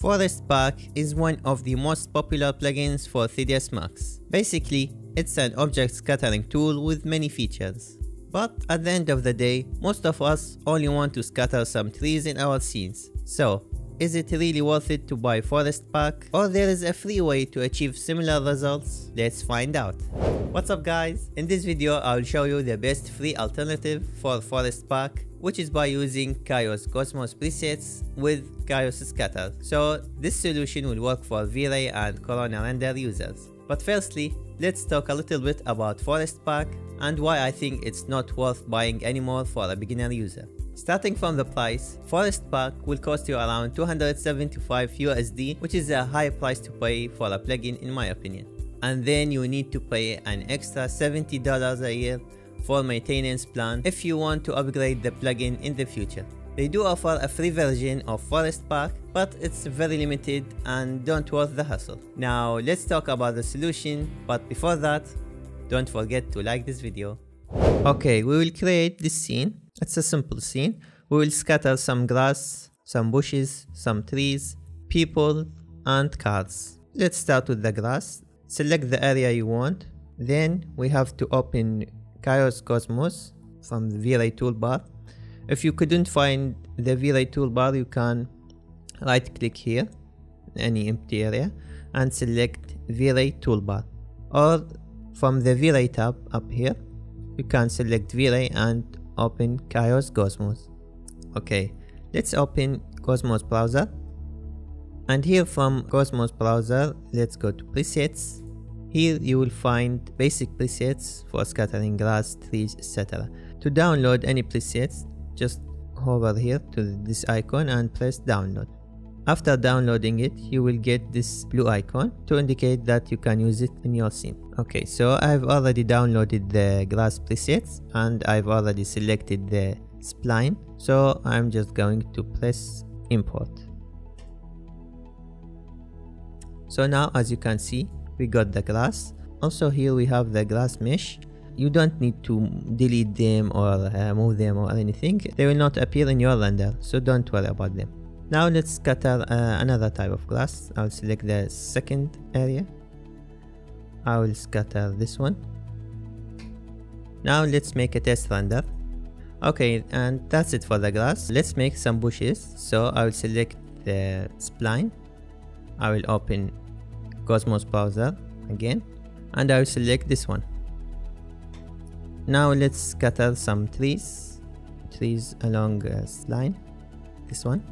Forest Pack is one of the most popular plugins for 3ds Max. Basically, it's an object scattering tool with many features. But at the end of the day, most of us only want to scatter some trees in our scenes. So, is it really worth it to buy Forest Pack? Or there is a free way to achieve similar results? Let's find out. What's up guys? In this video I'll show you the best free alternative for Forest Pack which is by using Chaos Cosmos presets with Chaos Scatter. So this solution will work for V-Ray and Corona Render users. But firstly, let's talk a little bit about Forest Pack and why I think it's not worth buying anymore for a beginner user. Starting from the price, Forest Pack will cost you around 275 USD which is a high price to pay for a plugin in my opinion. And then you need to pay an extra $70 a year for maintenance plan if you want to upgrade the plugin in the future. They do offer a free version of Forest Pack, but it's very limited and don't worth the hassle. Now let's talk about the solution, but before that, don't forget to like this video. Okay, we will create this scene. It's a simple scene. We will scatter some grass, some bushes, some trees, people, and cars. Let's start with the grass. Select the area you want. Then we have to open Chaos Cosmos from the V-Ray toolbar. If you couldn't find the V-Ray toolbar, you can right click here, any empty area, and select V-Ray toolbar. Or from the V-Ray tab up here, you can select V-Ray and open Chaos Cosmos. Okay, let's open Cosmos browser. And here from Cosmos browser, let's go to presets here you will find basic presets for scattering grass, trees, etc. To download any presets, just hover here to this icon and press download. After downloading it, you will get this blue icon to indicate that you can use it in your scene. Okay, so I've already downloaded the glass presets and I've already selected the spline. So I'm just going to press import. So now as you can see, we got the glass. also here we have the glass mesh you don't need to delete them or uh, move them or anything they will not appear in your render so don't worry about them now let's scatter uh, another type of glass. I'll select the second area. I will scatter this one. Now let's make a test render. Okay and that's it for the glass. Let's make some bushes. So i will select the spline. I will open Cosmos browser again and I will select this one. Now let's scatter some trees, trees along this line, this one.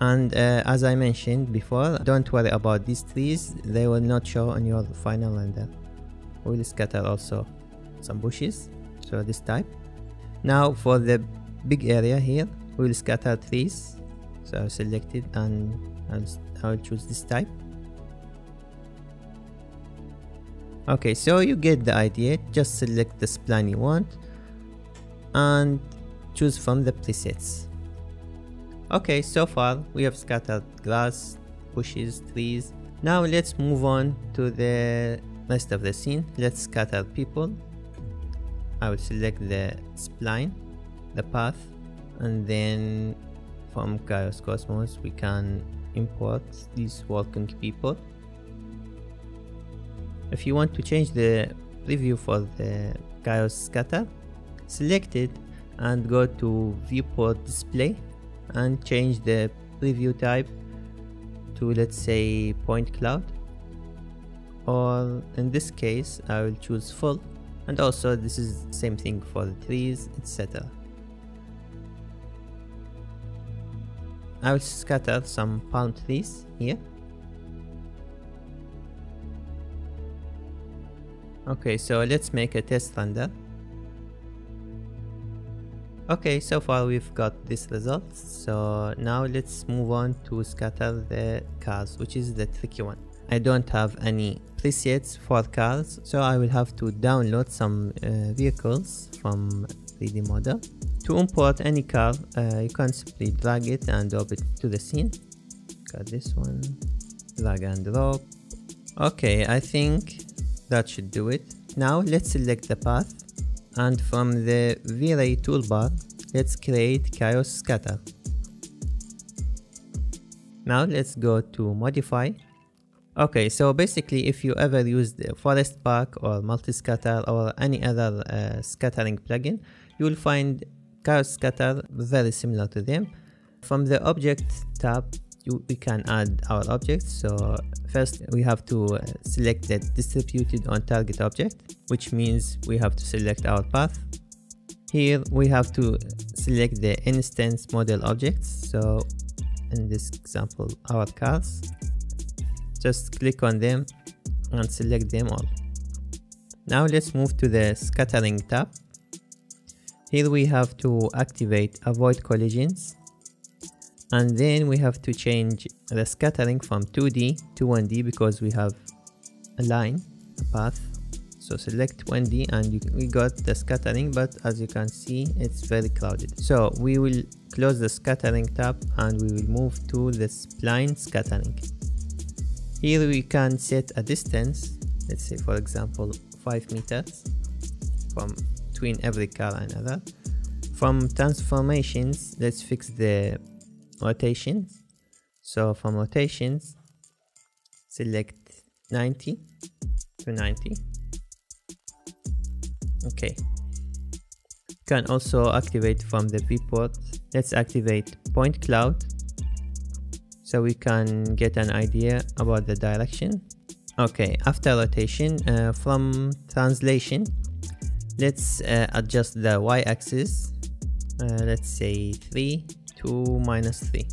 And uh, as I mentioned before, don't worry about these trees, they will not show on your final render. We'll scatter also some bushes, so this type. Now for the big area here, we'll scatter trees. So I'll select it and I'll I'll choose this type okay so you get the idea just select the spline you want and choose from the presets okay so far we have scattered grass bushes trees. Now let's move on to the rest of the scene. Let's scatter people. I will select the spline the path and then from Chaos Cosmos we can import these walking people. If you want to change the preview for the Chaos scatter select it and go to viewport display and change the preview type to let's say point cloud or in this case I will choose full and also this is the same thing for the trees etc I will scatter some palm trees here. Okay, so let's make a test render. Okay, so far we've got this result. So now let's move on to scatter the cars, which is the tricky one. I don't have any presets for cars, so I will have to download some uh, vehicles from 3D model. To import any car, uh, you can simply drag it and drop it to the scene. Got this one, drag and drop. Okay, I think that should do it. Now let's select the path and from the V-Ray toolbar, let's create Chaos Scatter. Now let's go to modify. Okay, so basically if you ever use the forest pack or multi-scatter or any other uh, scattering plugin, you will find chaos scatter very similar to them. From the object tab, we can add our objects. So first we have to uh, select the distributed on target object, which means we have to select our path. Here we have to select the instance model objects. So in this example, our cars. Just click on them and select them all. Now let's move to the scattering tab. Here we have to activate avoid collisions and then we have to change the scattering from 2D to 1D because we have a line, a path. So select 1D and you, we got the scattering but as you can see it's very crowded. So we will close the scattering tab and we will move to the spline scattering. Here we can set a distance, let's say for example 5 meters from between every car and other. From transformations, let's fix the rotations so from rotations select 90 to 90 okay. Can also activate from the viewport. Let's activate point cloud. So we can get an idea about the direction. Okay after rotation uh, from translation let's uh, adjust the y-axis. Uh, let's say 3 2 minus 3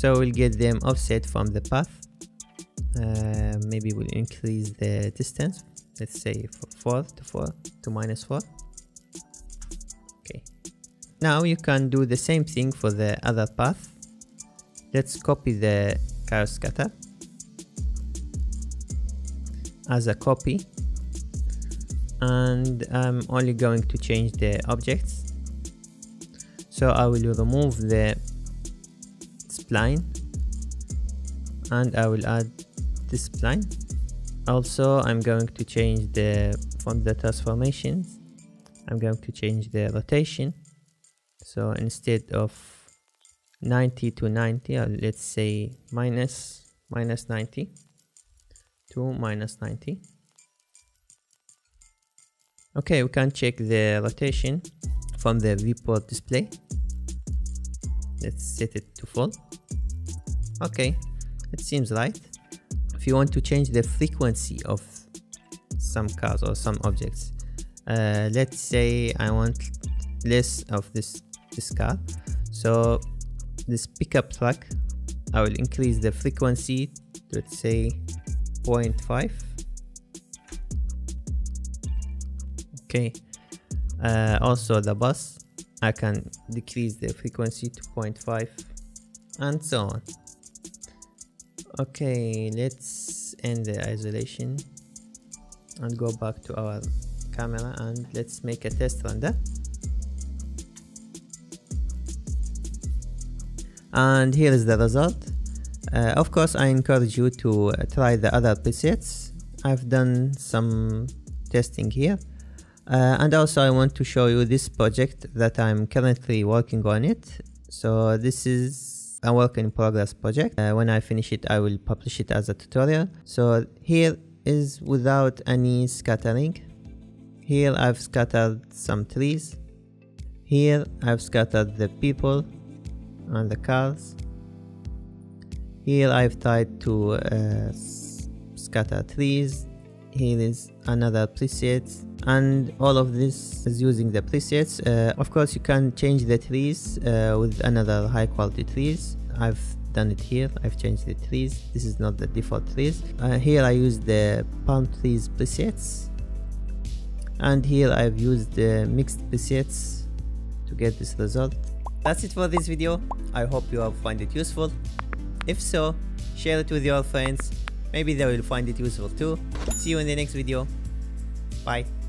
so we'll get them offset from the path. Uh, maybe we'll increase the distance. Let's say 4 to 4 to minus 4 okay. Now you can do the same thing for the other path. Let's copy the chaos scatter. As a copy. And I'm only going to change the objects so I will remove the spline and I will add this spline. Also I'm going to change the from the transformations I'm going to change the rotation. So instead of 90 to 90 uh, let's say minus minus 90 to minus 90 okay we can check the rotation from the viewport display. Let's set it to full. Okay it seems right. If you want to change the frequency of some cars or some objects uh, let's say I want less of this this car. So this pickup truck I will increase the frequency let's say 0.5 okay uh, also the bus I can decrease the frequency to 0.5 and so on. Okay let's end the isolation and go back to our camera and let's make a test render and here is the result. Uh, of course I encourage you to uh, try the other presets. I've done some testing here uh, and also I want to show you this project that I'm currently working on it. So this is a work in progress project. Uh, when I finish it I will publish it as a tutorial. So here is without any scattering. Here I've scattered some trees. Here I've scattered the people and the cars. Here I've tried to uh, scatter trees here is another preset and all of this is using the presets uh, of course you can change the trees uh, with another high quality trees. I've done it here. I've changed the trees. This is not the default trees. Uh, here I use the palm trees presets and here I've used the mixed presets to get this result. That's it for this video. I hope you have found it useful. If so share it with your friends maybe they will find it useful too. See you in the next video. Bye